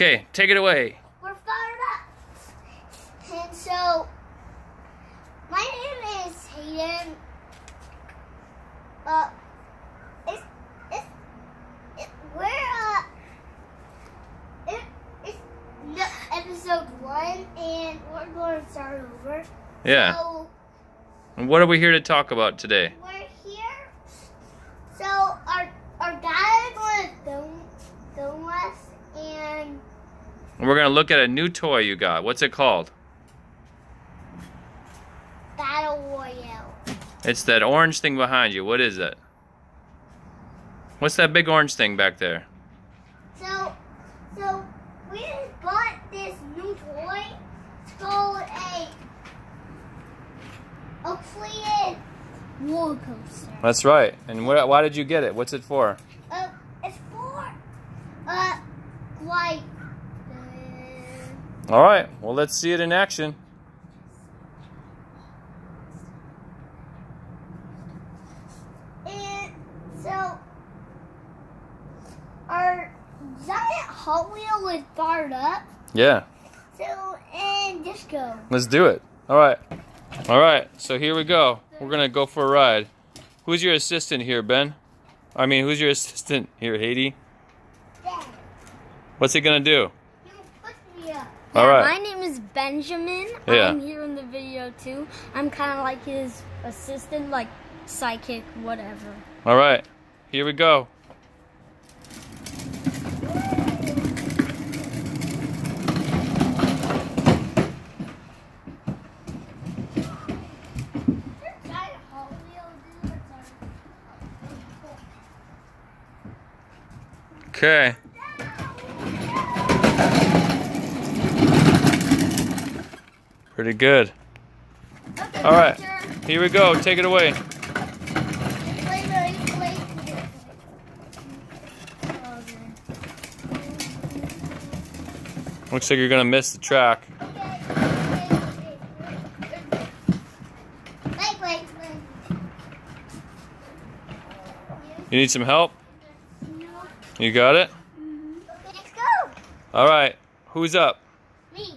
Okay, take it away. We're fired up. And so, my name is Hayden. Uh, it's, it's, it, we're, uh, it, it's no, episode one, and we're going to start over. Yeah. So, And what are we here to talk about today? we're here. So, our, our dad is going to film, film us, and We're gonna look at a new toy you got. What's it called? Battle Royale. It's that orange thing behind you. What is it? What's that big orange thing back there? So, so we just bought this new toy. It's called a inflated roller coaster. That's right. And wh- why did you get it? What's it for? Uh, it's for uh, like All right. Well, let's see it in action. and so our giant Hot Wheel is fired up. Yeah. So and just go. Let's do it. All right. All right. So here we go. We're gonna go for a ride. Who's your assistant here, Ben? I mean, who's your assistant here, Haiti? Dad, What's he gonna do? you put me up. All Yeah, right. My name is Benjamin. Yeah. I'm here in the video too. I'm kind of like his assistant, like psychic, whatever. All right. Here we go. Giant Hot Wheel, dude. Okay. Pretty good. All right. Here we go. Take it away. Looks like you're gonna miss the track. You need some help? You got it? Mm-hmm. Let's go. All right. Who's up? Me.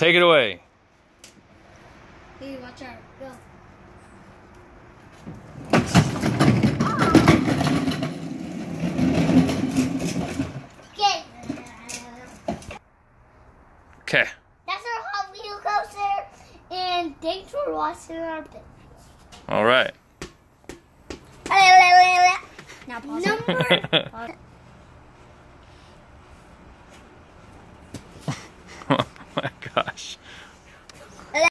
Take it away. Hey, watch out. Go. Okay. Okay. That's our Hot Wheel coaster. And thanks for watching our video. All right. Now pause. Number.